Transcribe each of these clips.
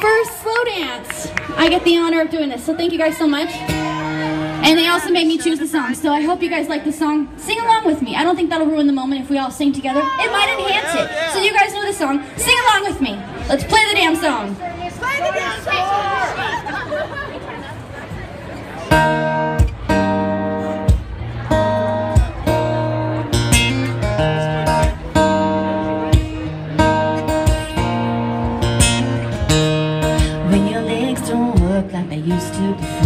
first slow dance. I get the honor of doing this, so thank you guys so much. And they also made me choose the song, so I hope you guys like the song. Sing along with me. I don't think that'll ruin the moment if we all sing together. It might oh, enhance it. So you guys know the song. Sing along with me. Let's play the damn song. Play the damn song! Used to before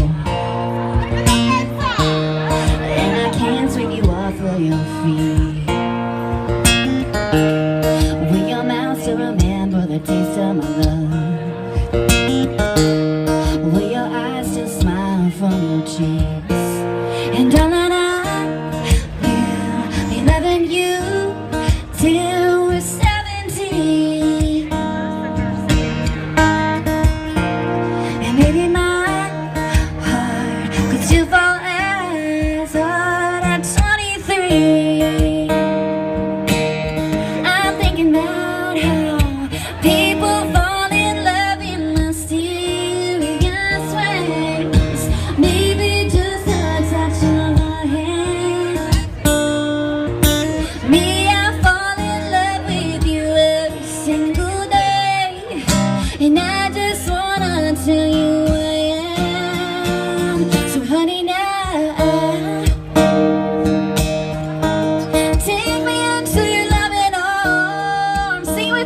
too far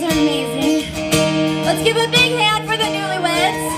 guys are amazing. Let's give a big hand for the newlyweds.